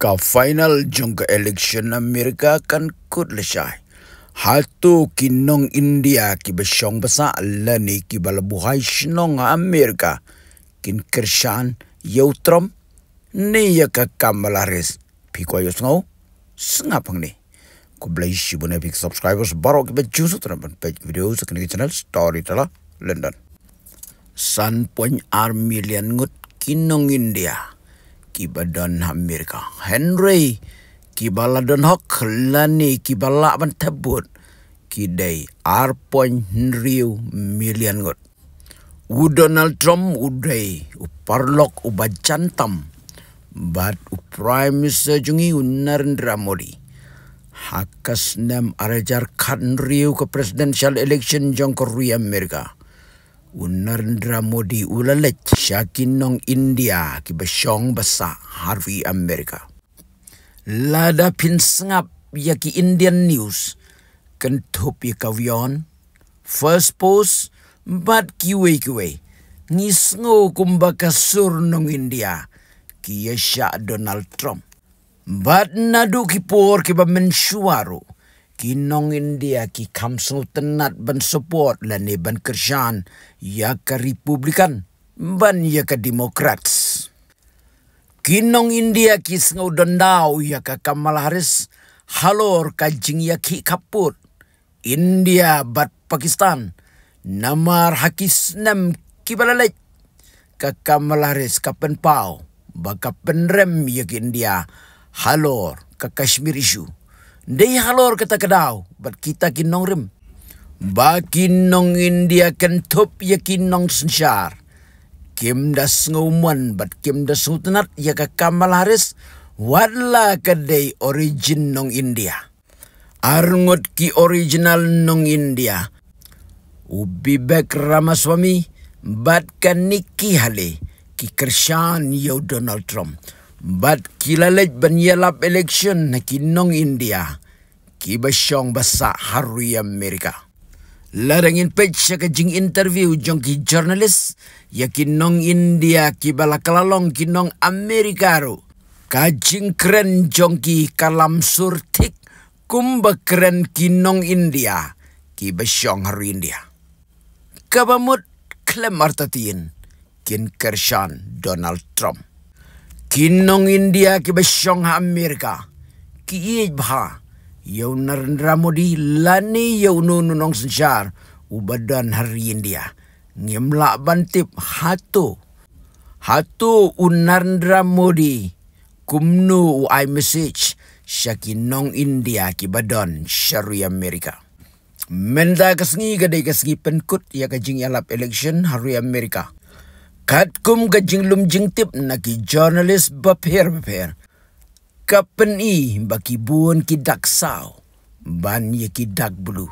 ka final jong ke election Amerika kan kut lesai. Hatu kinong India ki besyong basa lani ki balabuhai shnong Amerika. Kin kershan yautrom ni ya ka kamalaris piko yos ngau sengapang ni. Ko blai shibune big subscribers baro ki bejusu tram page video sa kini channel story tala London. San point ar million ngut kinong India ki badan Amerika. Henry ki bala don hok lani ki bala ban tabut ki day ar point riu million ngot. U Donald Trump u day u parlok u bajantam but u Prime Minister jungi u Narendra Modi. Hakas nem arajar kan riu ke presidential election jong Korea Amerika. Narendra Modi ulalet syakin nong India ki basyong basa Harvey Amerika. Lada pin sengap ya ki Indian News kentup ya kawion first post bat kiwe kiwe ngis ngo kumbaka sur nong India ki ya Donald Trump. Bat nadu ki por ki ba mensuaro kinong India ki kam sung tenat ban support la ne ban kershan ya ka republikan ban ya ka demokrats. Kinong India ki sung dondau ya ka Kamal Harris halor ka jing ya ki kaput. India bat Pakistan. Namar hakis nam ki balalek ka Kamal Harris ka pen pau. Ba ka pen rem ya ki India. Halor ka Kashmir issue Dei halor kata kedau, bat kita kinong rim. Ba kinong India top ya kinong sensyar. Kim das ngumuan bat kim das ngutenat ya ka Kamal Haris wadla kedai origin nong India. Arngot ki original nong India. Ubi bek Ramaswamy bat kan Nikki Haley ki kershan yo Donald Trump. Bat kilalet ban yalap election na kinong India. Ki basyong basa harui Amerika. Larangin page siya kajing interview jong ki journalist ya kinong India ki balakalalong kinong Amerikaro. Kajing keren jong ki kalam surtik kumba keren kinong India ki basyong harui India. Kabamut klem artatiin kin kershan Donald Trump. Kinong India ki basyong ha Amerika. Ki iej bha. Yau Narendra Modi lani yau nununong sensyar. Ubadan hari India. Ngimla bantip hatu. Hatu un Narendra Modi. Kumnu u I message. Syakinong India ki badan syari Amerika. Menda kesengi gadai kesengi penkut ya kajing yalap election hari Amerika. Kat kum ka jinglum jingtip na ki journalist bapir bapir. Kapen i baki buon ki dak sao. Ban ye ki dak bulu.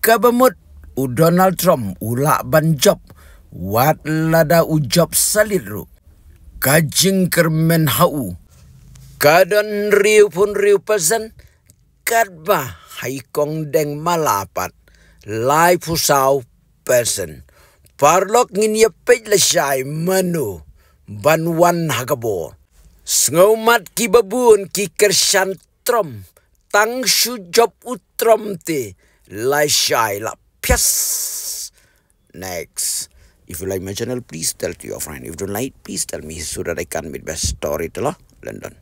Kabamut u Donald Trump u lak ban job. Wat lada u job salit ru. Kajing kermen hau. Kadon riu pun riu pesan. Kadba hai kong deng malapat. Lai pusau pesan. Parlok ngin ye pej le shai manu ban wan hagabo. Sngomat ki babun ki kershan trom. Tang shu job utrom te. Lai shai la pias. Next. If you like my channel, please tell to your friend. If you don't like, please tell me so that I can make best story to London.